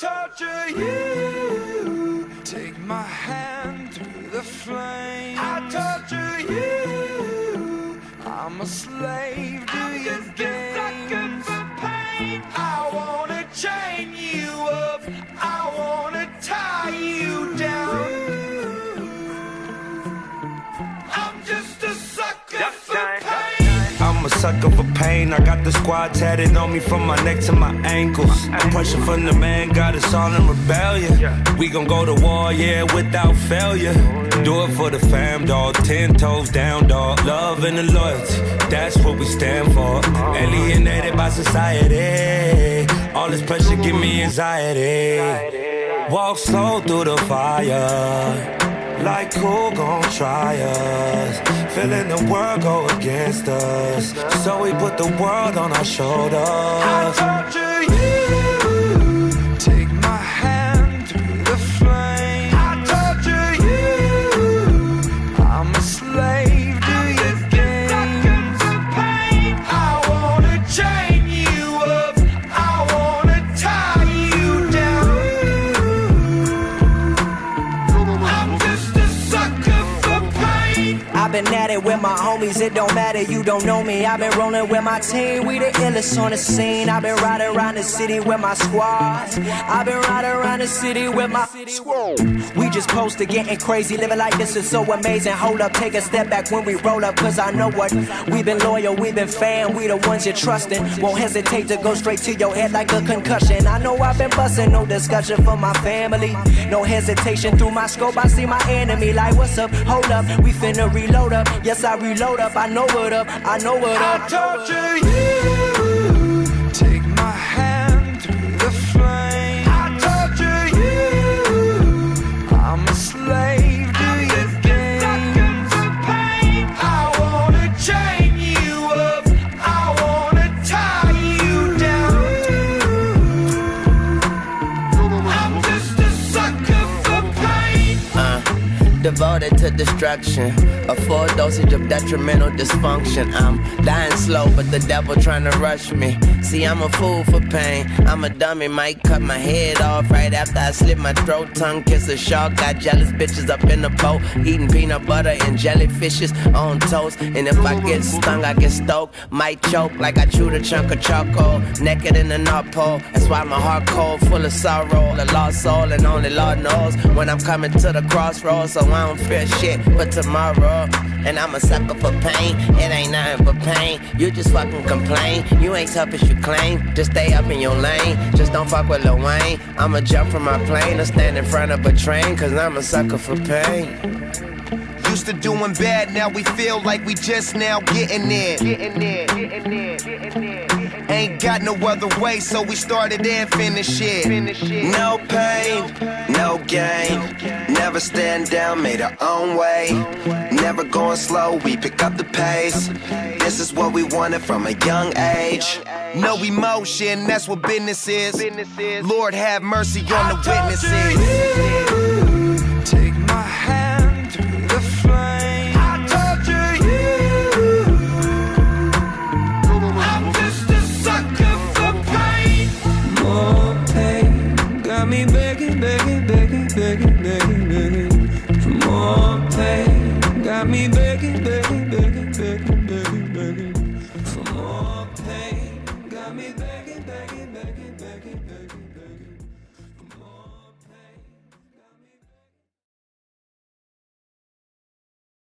torture you. Take my hand through the flame. I torture you. I'm a slave to your games. I wanna chain you up. I sucker for pain. I got the squad tatted on me from my neck to my ankles. Pressure from the man got us all in rebellion. We gon' go to war, yeah, without failure. Do it for the fam, dog. Ten toes down, dog. Love and the loyalty, that's what we stand for. Alienated by society. All this pressure give me anxiety. Walk slow through the fire. Like who gon' try us? Feeling the world go against us. So we put the world on our shoulders. I torture you. It with my homies, it don't matter, you don't know me. I've been rolling with my team, we the illest on the scene. I've been riding around the city with my squad. I've been riding around the city with my squad. We just posted getting crazy, living like this is so amazing. Hold up, take a step back when we roll up, cause I know what. We've been loyal, we've been fan, we the ones you're trusting. Won't hesitate to go straight to your head like a concussion. I know I've been busting, no discussion for my family. No hesitation through my scope, I see my enemy. Like, what's up? Hold up, we finna reload up. Yes, I reload up, I know what up, I know what I up. torture you. Devoted to destruction. A full dosage of detrimental dysfunction. I'm dying slow, but the devil trying to rush me. See, I'm a fool for pain. I'm a dummy, might cut my head off right after I slit my throat. Tongue kiss a shark. Got jealous bitches up in the boat, eating peanut butter and jellyfishes on toast. And if I get stung, I get stoked. Might choke like I chewed a chunk of charcoal. Naked in the North Pole. That's why my heart cold, full of sorrow. A lost soul, and only Lord knows when I'm coming to the crossroads. So I don't fear shit for tomorrow. And I'm a sucker for pain. It ain't nothing but pain. You just fucking complain. You ain't tough as you claim. Just stay up in your lane. Just don't fuck with Lil Wayne. I'ma jump from my plane or stand in front of a train. Cause I'm a sucker for pain. Used to doing bad, now we feel like we just now getting there. Getting there, getting there, getting there. Ain't got no other way, so we started and finished it. No pain, no gain. Never stand down, made our own way. Never going slow, we pick up the pace. This is what we wanted from a young age. No emotion, that's what business is. Lord have mercy on the witnesses. Take my hand got me begging, begging, begging, begging, begging, begging for more pain. Got me begging, begging, begging, begging.